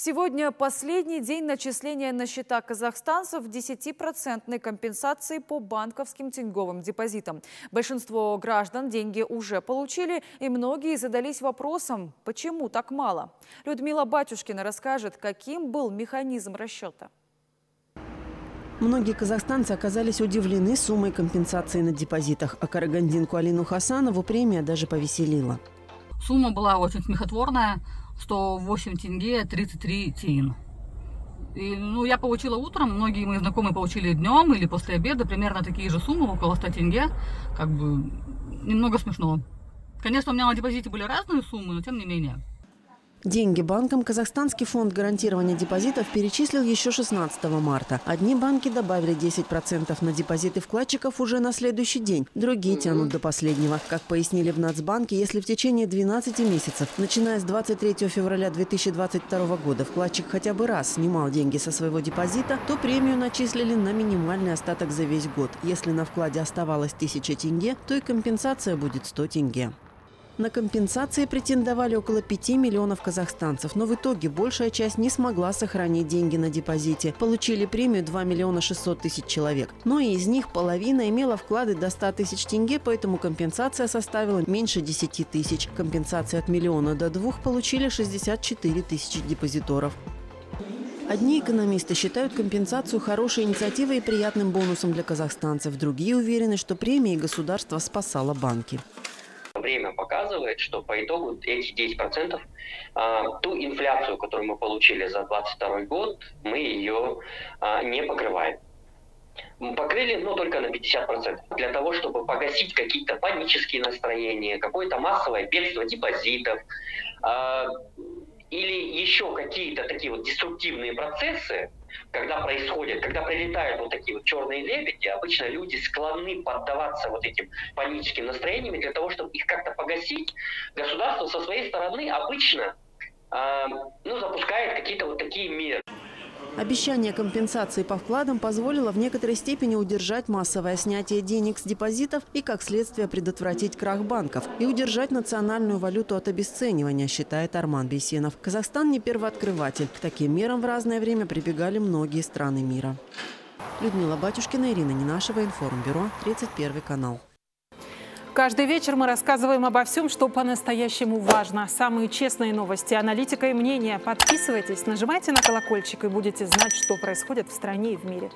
Сегодня последний день начисления на счета казахстанцев 10% компенсации по банковским тенговым депозитам. Большинство граждан деньги уже получили, и многие задались вопросом, почему так мало. Людмила Батюшкина расскажет, каким был механизм расчета. Многие казахстанцы оказались удивлены суммой компенсации на депозитах, а Карагандинку Алину Хасанову премия даже повеселила. Сумма была очень смехотворная. 108 тенге 33 тин. И, ну, я получила утром, многие мои знакомые получили днем или после обеда примерно такие же суммы, около 100 тенге. Как бы немного смешно. Конечно, у меня на депозите были разные суммы, но тем не менее. Деньги банкам Казахстанский фонд гарантирования депозитов перечислил еще 16 марта. Одни банки добавили 10% на депозиты вкладчиков уже на следующий день, другие тянут до последнего. Как пояснили в Нацбанке, если в течение 12 месяцев, начиная с 23 февраля 2022 года, вкладчик хотя бы раз снимал деньги со своего депозита, то премию начислили на минимальный остаток за весь год. Если на вкладе оставалось 1000 тенге, то и компенсация будет 100 тенге. На компенсации претендовали около 5 миллионов казахстанцев, но в итоге большая часть не смогла сохранить деньги на депозите. Получили премию 2 миллиона 600 тысяч человек. Но и из них половина имела вклады до 100 тысяч тенге, поэтому компенсация составила меньше 10 тысяч. Компенсация от миллиона до двух получили 64 тысячи депозиторов. Одни экономисты считают компенсацию хорошей инициативой и приятным бонусом для казахстанцев. Другие уверены, что премии государство спасало банки показывает, что по итогу эти 10%, а, ту инфляцию, которую мы получили за 2022 год, мы ее а, не покрываем. Покрыли, но только на 50%. Для того, чтобы погасить какие-то панические настроения, какое-то массовое бегство депозитов, а, или еще какие-то такие вот деструктивные процессы, когда происходят, когда прилетают вот такие вот черные лебеди, обычно люди склонны поддаваться вот этим паническим настроениям, для того, чтобы их как-то погасить, государство со своей стороны обычно э, ну, запускает какие-то вот такие меры. Обещание компенсации по вкладам позволило в некоторой степени удержать массовое снятие денег с депозитов и, как следствие, предотвратить крах банков и удержать национальную валюту от обесценивания, считает Арман Бесенов. Казахстан не первооткрыватель. К таким мерам в разное время прибегали многие страны мира. Людмила Батюшкина, Ирина Нинашева, Информбюро, 31 канал. Каждый вечер мы рассказываем обо всем, что по-настоящему важно. Самые честные новости, аналитика и мнения. Подписывайтесь, нажимайте на колокольчик и будете знать, что происходит в стране и в мире.